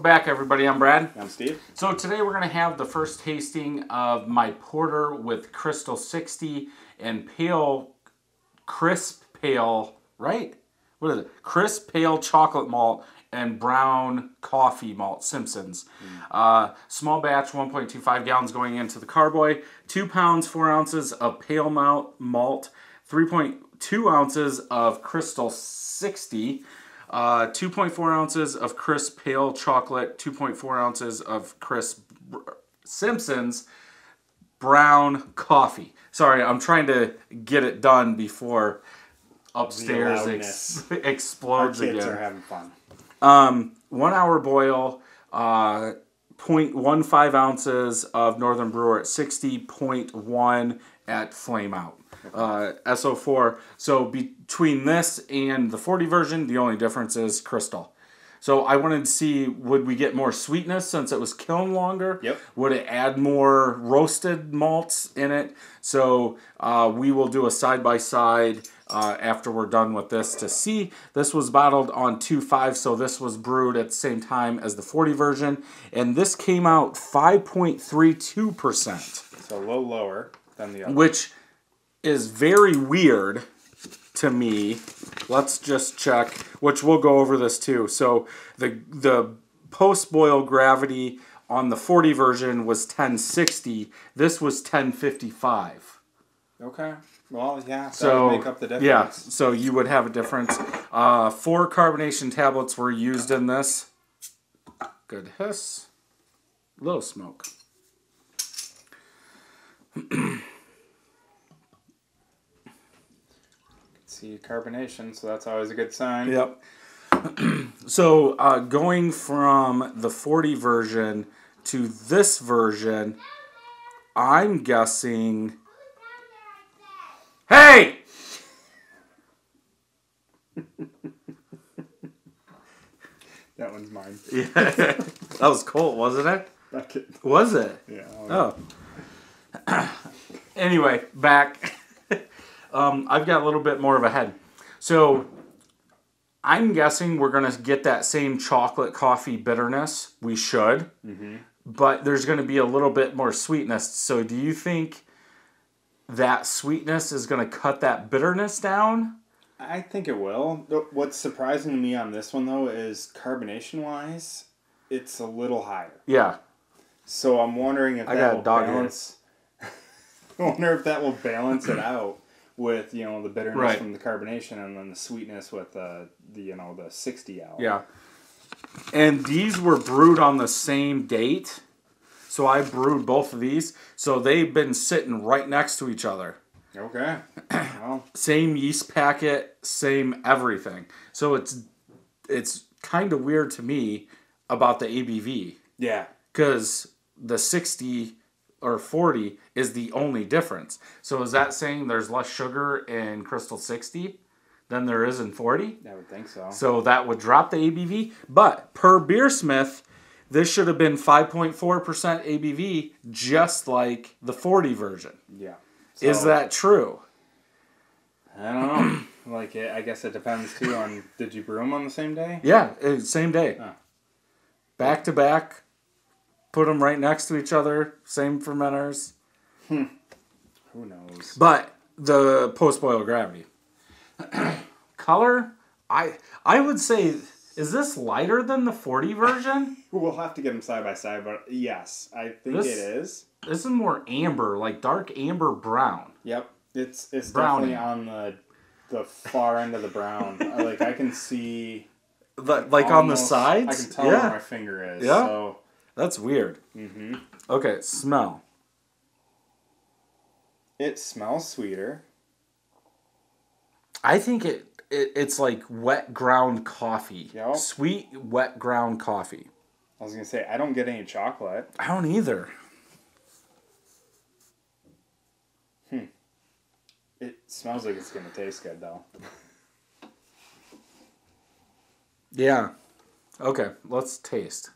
Welcome back, everybody. I'm Brad. I'm Steve. So today we're going to have the first tasting of my porter with Crystal 60 and pale, crisp pale, right? What is it? Crisp pale chocolate malt and brown coffee malt, Simpsons. Uh, small batch, 1.25 gallons going into the carboy. Two pounds, four ounces of pale malt, malt 3.2 ounces of Crystal 60. Uh, 2.4 ounces of crisp pale chocolate, 2.4 ounces of crisp Simpsons brown coffee. Sorry, I'm trying to get it done before upstairs ex- Our explodes kids again. are having fun. Um, one hour boil, uh, 0.15 ounces of Northern Brewer at 60.1 at flame out. Uh, S-04. So between this and the 40 version, the only difference is crystal. So I wanted to see would we get more sweetness since it was kiln longer? Yep. Would it add more roasted malts in it? So uh, we will do a side by side after we're done with this to see. This was bottled on 2.5, so this was brewed at the same time as the 40 version, and this came out 5.32%, So a little lower than the other. which is very weird to me. Let's just check, which we'll go over this too. So the the post boil gravity on the 40 version was 1060. This was 1055. Okay. Well, yeah. So make up the difference. yeah, so you would have a difference. Uh, four carbonation tablets were used in this. Good hiss. Little smoke. See carbonation, so that's always a good sign. Yep. so uh, going from the 40 version to this version, I'm guessing. Hey! That one's mine. Yeah, that was cold, wasn't it. Was it? Yeah. Oh. anyway, back. Um, I've got a little bit more of a head. So I'm guessing we're going to get that same chocolate coffee bitterness. We should. But there's going to be a little bit more sweetness. So do you think that sweetness is going to cut that bitterness down? I think it will. What's surprising to me on this one though is carbonation wise, it's a little higher. Yeah. So I'm wondering if I that got a will balance. I wonder if that will balance it out with you know the bitterness Right. from the carbonation and then the sweetness with uh, the you know the sixty L. Yeah. And these were brewed on the same date. So I brewed both of these. So they've been sitting right next to each other. Okay. well, Same yeast packet, same everything. So it's it's kind of weird to me about the ABV yeah. cuz the 60 or 40 is the only difference. So is that saying there's less sugar in Crystal 60 than there is in 40? I would think so. So that would drop the ABV. But per Beersmith, this should have been 5.4% ABV, just like the 40 version. Yeah. Is that true? I don't know. like, it, I guess it depends too on did you brew them on the same day? Yeah, uh, same day. Huh. Back to back. Put them right next to each other. Same fermenters. Hmm. Who knows? But the post boil gravity. Color, I I would say, is this lighter than the 40 version? We'll have to get them side by side, but yes, I think This- it is. this is more amber, like dark amber brown. Yep. It's it's Brownie. definitely on the the far end of the brown. Like I can see Li- Like on the sides? I can tell where my finger is. Yeah. So That's weird. hmm Okay, smell. it smells sweeter. I think it, it it's like wet ground coffee. Yep. Sweet wet ground coffee. I was gonna say I don't get any chocolate. I don't either. It smells like it's gonna taste good though. Yeah. Okay, let's taste.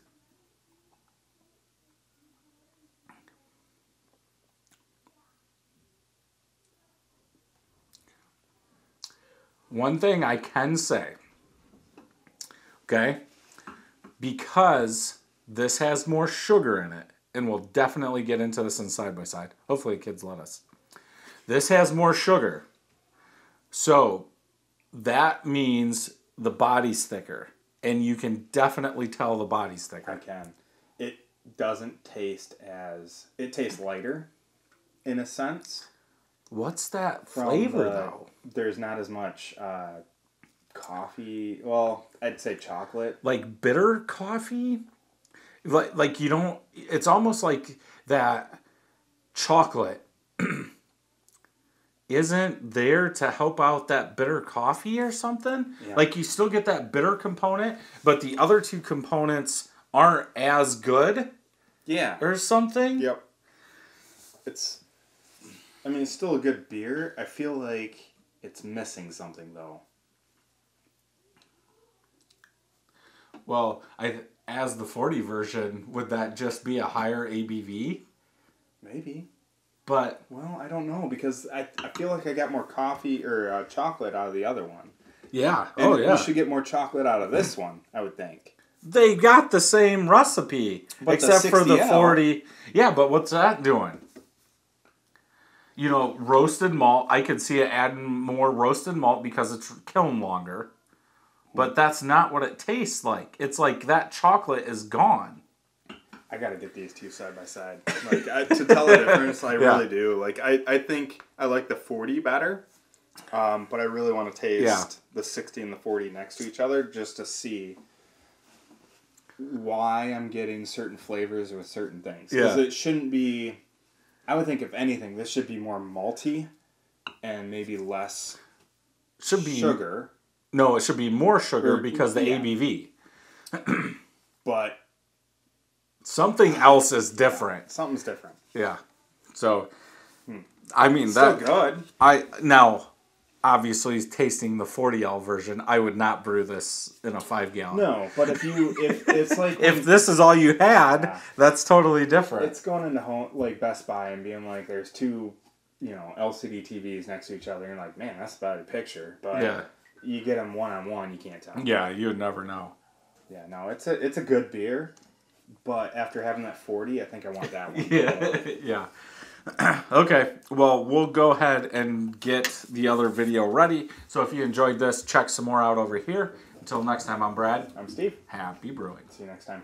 One thing I can say, okay, because this has more sugar in it, and we'll definitely get into this in side by side. Hopefully, kids let us. This has more sugar. So that means the body's thicker. And you can definitely tell the body's thicker. I can. It doesn't taste as it tastes lighter, in a sense. What's that flavor the- though? There's not as much uh, coffee. Well, I'd say chocolate. Like bitter coffee? Like like you don't it's almost like that chocolate isn't there to help out that bitter coffee or something. Yeah. Like you still get that bitter component, but the other two components aren't as good Yeah. or something. Yep. It's. I mean, it's still a good beer. I feel like it's missing something though. Well, I as the 40 version, would that just be a higher ABV? Maybe. But Well, I don't know because I, I feel like I got more coffee or uh, chocolate out of the other one. yeah, And oh yeah. You should get more chocolate out of this one, I would think. they got the same recipe But the except for the 40 yeah but what's that doing you know roasted malt i could see it adding more roasted malt because it's kiln longer but that's not what it tastes like it's like that chocolate is gone I gotta get these two side by side. Like I, to tell the difference, I Yeah. really do. Like I, I think I like the forty better, um, but I really want to taste Yeah. the sixty and the forty next to each other just to see why I'm getting certain flavors with certain things. Because Yeah. it shouldn't be. I would think if anything, this should be more malty, and maybe less should be sugar. no it should be more sugar Or- because the yeah. abv But something else is different something's different. yeah so hmm. i mean Still that good. I now obviously tasting the 40L version, I would not brew this in a 5 gallon. No, but if you if it's like If when- this is all you had, Yeah. that's totally different. It's going into home like Best Buy and being like, there's two, you know, LCD TVs next to each other. And like, man, that's about a picture. But yeah. you get them one on one, you can't tell. Yeah, you would never know. Yeah, no, it's a it's a good beer. But after having that forty, I think I want that one. Yeah. yeah. okay, well, we'll go ahead and get the other video ready. So if you enjoyed this, check some more out over here. Until next time, I'm Brad. I'm Steve. Happy brewing. See you next time.